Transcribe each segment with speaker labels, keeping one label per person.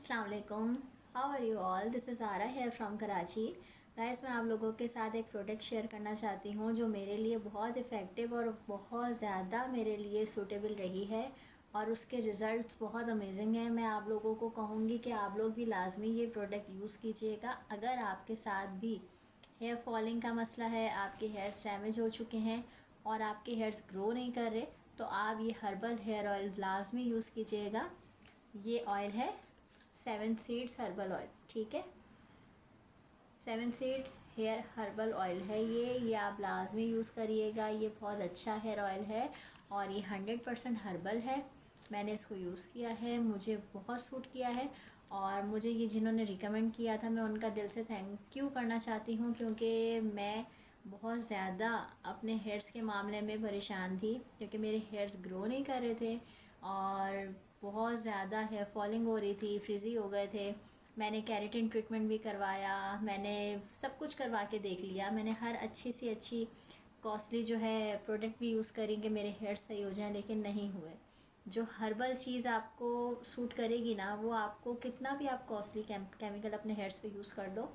Speaker 1: असलकुम how are you all this is Ara here from Karachi guys मैं आप लोगों के साथ एक प्रोडक्ट शेयर करना चाहती हूँ जो मेरे लिए बहुत इफ़ेक्टिव और बहुत ज़्यादा मेरे लिए सूटेबल रही है और उसके रिज़ल्ट्स बहुत अमेजिंग हैं। मैं आप लोगों को कहूँगी कि आप लोग भी लाजमी ये प्रोडक्ट यूज़ कीजिएगा। अगर आपके साथ भी हेयर फॉलिंग का मसला है, आपके हेयर्स डैमेज हो चुके हैं और आपके हेयर्स ग्रो नहीं कर रहे तो आप ये हर्बल हेयर ऑयल लाजमी यूज़ कीजिएगा। ये ऑयल है सेवन सीड्स हर्बल ऑयल ठीक है? Seven seeds hair herbal oil है ये। ये आप लाजमी यूज़ करिएगा। ये बहुत अच्छा हेयर ऑयल है और ये हंड्रेड परसेंट हर्बल है। मैंने इसको यूज़ किया है। मुझे बहुत सूट किया है और मुझे ये जिन्होंने रिकमेंड किया था, मैं उनका दिल से थैंक यू करना चाहती हूँ क्योंकि मैं बहुत ज़्यादा अपने हेयर्स के मामले में परेशान थी क्योंकि मेरे हेयर्स ग्रो नहीं कर रहे थे और बहुत ज़्यादा हेयर फॉलिंग हो रही थी फ्रिज़ी हो गए थे। मैंने कैरेटिन ट्रीटमेंट भी करवाया, मैंने सब कुछ करवा के देख लिया। मैंने हर अच्छी सी अच्छी कॉस्टली जो है प्रोडक्ट भी यूज़ करी कि मेरे हेयर सही हो जाएँ, लेकिन नहीं हुए। जो हर्बल चीज़ आपको सूट करेगी ना, वो आपको कितना भी आप कॉस्टली केमिकल अपने हेयर्स पे यूज़ कर लो,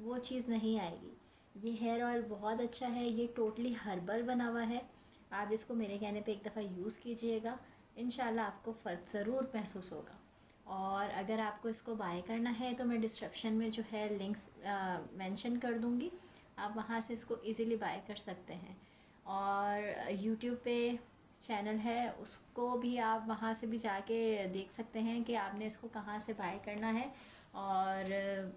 Speaker 1: वो चीज़ नहीं आएगी। ये हेयर ऑयल बहुत अच्छा है, ये टोटली हर्बल बना हुआ है। आप इसको मेरे कहने पे एक दफ़ा यूज़ कीजिएगा। इन आपको फ़र्क ज़रूर महसूस होगा। और अगर आपको इसको बाय करना है तो मैं डिस्क्रिप्शन में जो है लिंक्स मेंशन कर दूँगी। आप वहाँ से इसको इजीली बाय कर सकते हैं। और यूट्यूब पे चैनल है, उसको भी आप वहाँ से भी जाके देख सकते हैं कि आपने इसको कहाँ से बाय करना है। और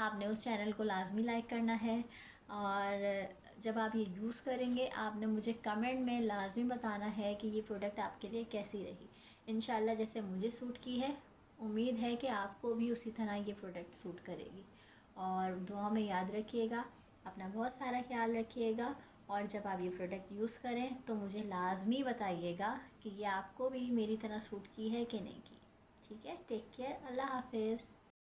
Speaker 1: आपने उस चैनल को लाजमी लाइक करना है। और जब आप ये यूज़ करेंगे, आपने मुझे कमेंट में लाजमी बताना है कि ये प्रोडक्ट आपके लिए कैसी रही। इन जैसे मुझे सूट की है, उम्मीद है कि आपको भी उसी तरह ये प्रोडक्ट सूट करेगी। और दुआ में याद रखिएगा, अपना बहुत सारा ख्याल रखिएगा और जब आप ये प्रोडक्ट यूज़ करें तो मुझे लाजमी बताइएगा कि ये आपको भी मेरी तरह सूट की है कि नहीं की। ठीक है? टेक केयर अल्लाह हाफिज़।